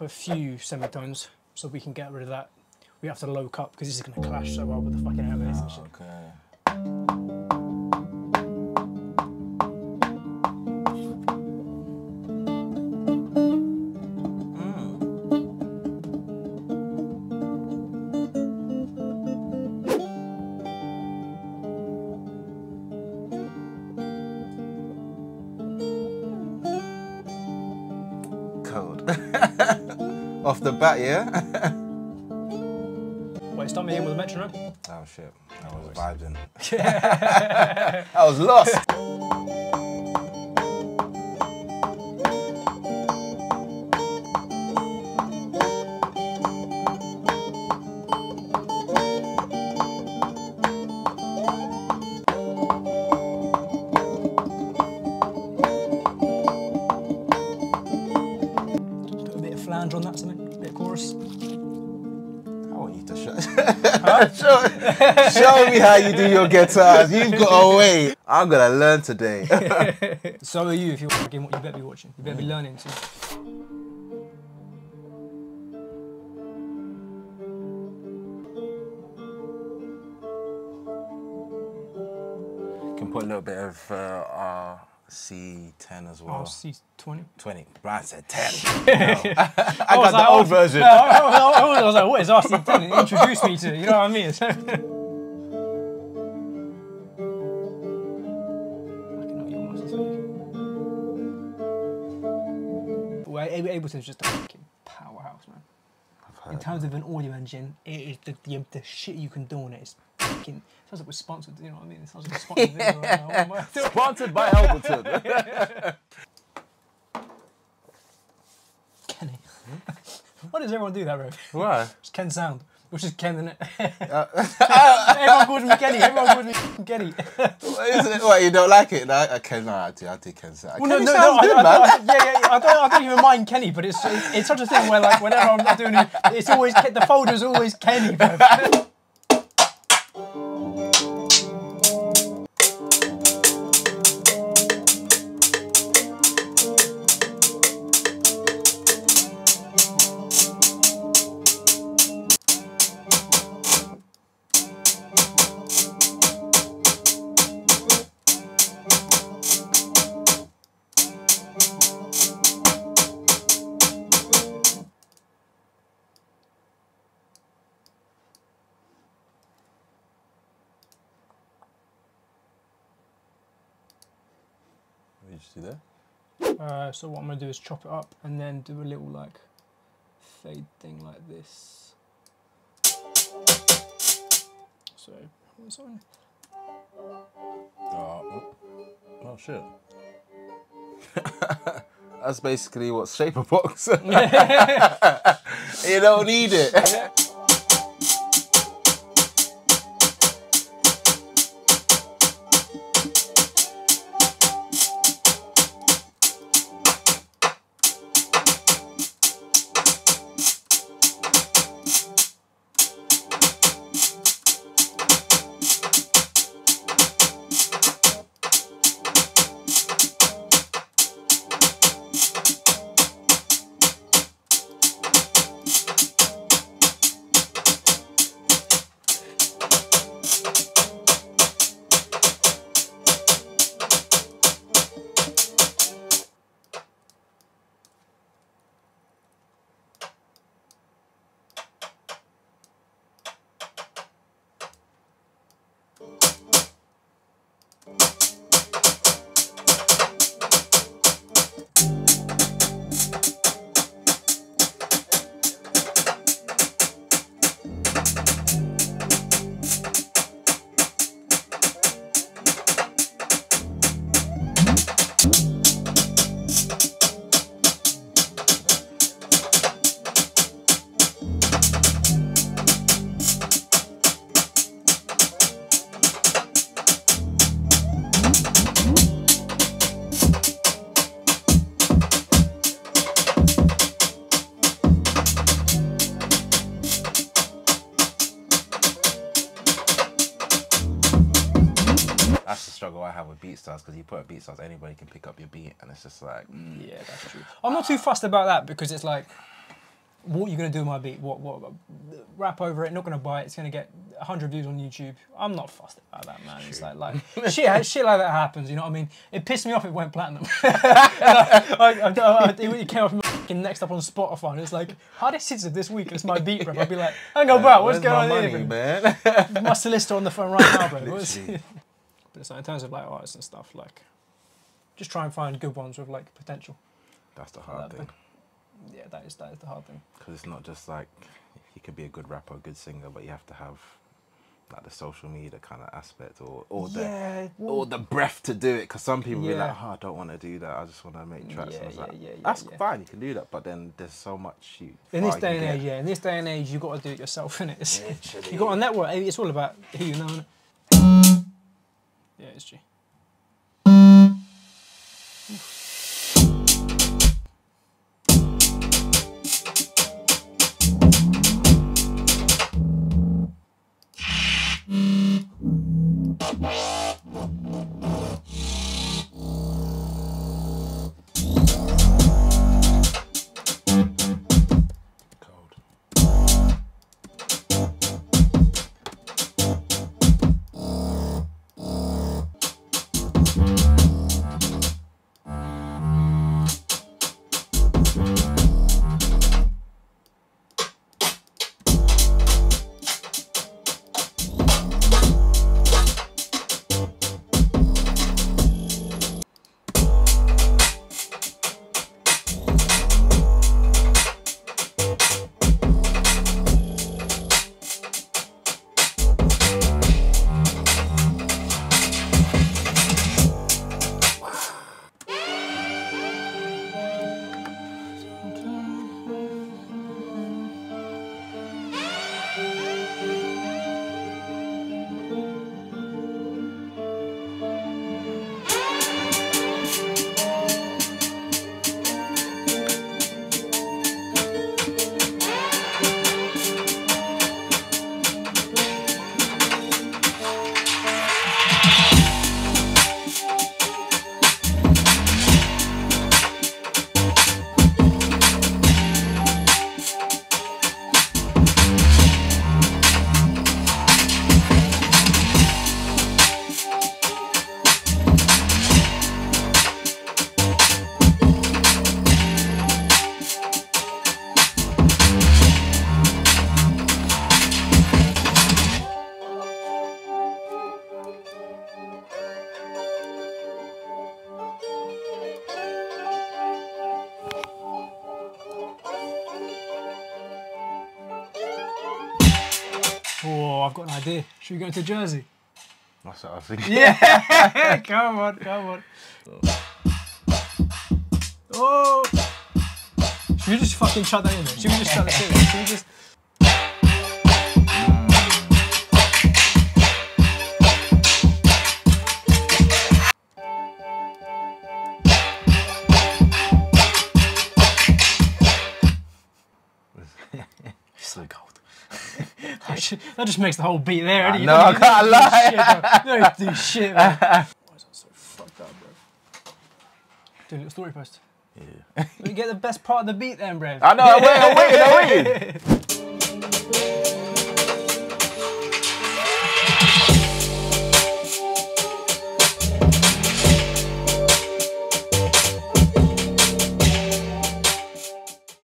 a few semitones so we can get rid of that. We have to low cut because this is going to clash so well with the fucking harmonies and shit. Oh, okay. Off the bat, yeah? Wait, stop me in with a metronome. Oh shit, I was vibing. I was lost. Put a bit of flange on that, something. A bit of chorus. I want you to show, show, show me how you do your guitars. You've got away. I'm gonna learn today. So are you if you're watching what you better be watching. You better be learning to. Can put a little bit of uh, RC10 as oh, well. Oh, C20. 20. Brian said 10. I I got the old oh, version. I, I- I- oh, I was like, what is RC10? Introduce me to, you know what I mean? I can know your master's We're able, Ableton is just a fucking powerhouse, man. In terms of an audio engine, it is the, the, the shit you can do on it is fucking. Sounds like we're sponsored, you know what I mean? It sounds like a sponsored video right now. What am I doing? Sponsored by Ableton. Kenny. Why does everyone do that, Rev? Why? It's Ken Sound, which is Ken, isn't it? Uh, Everyone calls me Kenny. Everyone calls me Kenny. Isn't it? What, you don't like it? No, I can, no, I do. I do Ken sound. Well, no, Kenny no, sounds no, good, I, man. I, I, yeah, yeah, yeah. I don't, I don't even mind Kenny, but it's it's such a thing where like whenever I'm doing it, it's always the folder's always Kenny. Bro. What did you do there? Uh, so what I'm gonna do is chop it up and then do a little like fade thing like this. So what's on? Oh, oh shit. That's basically what ShaperBox. you don't need it. With BeatStars because you put a BeatStars, anybody can pick up your beat, and it's just like, mm, Yeah, that's true. I'm not too fussed about that because it's like What are you gonna do with my beat? What what rap over it? Not gonna buy it. It's gonna get hundred views on YouTube. I'm not fussed about that, man. It's like like shit shit like that happens. You know what I mean? It pissed me off. It went platinum. I, I, I, it came up fucking next up on Spotify, and it's like hardest hits of this week. It's my beat, bro. I'd be like, hang on, bro, what's Where's going my on money, here, bro? man? My solicitor on the phone right now, bro. But it's like, in terms of like artists and stuff, like just try and find good ones with like potential. That's the that hard thing. Yeah, that is that is the hard thing. Because it's not just like you could be a good rapper, a good singer, but you have to have like the social media kind of aspect or or the yeah, or the breath to do it. Because some people be like, oh, I don't want to do that. I just want to make tracks. Yeah, yeah, like, yeah, yeah, That's yeah. fine. You can do that, but then there's so much you. In this day and age, yeah, in this day and age, you got to do it yourself, innit? Literally. you got a network. It's all about who you know. Yeah, it's true. Cold. Got an idea. Should we go to Jersey? That's what I was thinking. Yeah, come on, come on. Oh. Should we just fucking shut that in? Should we just shut that in? Should we just... That just- that just makes the whole beat there. I innit? You know, don't- I can't lie. do shit, bro. Don't do shit, man. Why is that so fucked up, bro? Do a little story post. Yeah. We get the best part of the beat then, bro. I know. I'm waiting. I'm waiting. I'm waiting.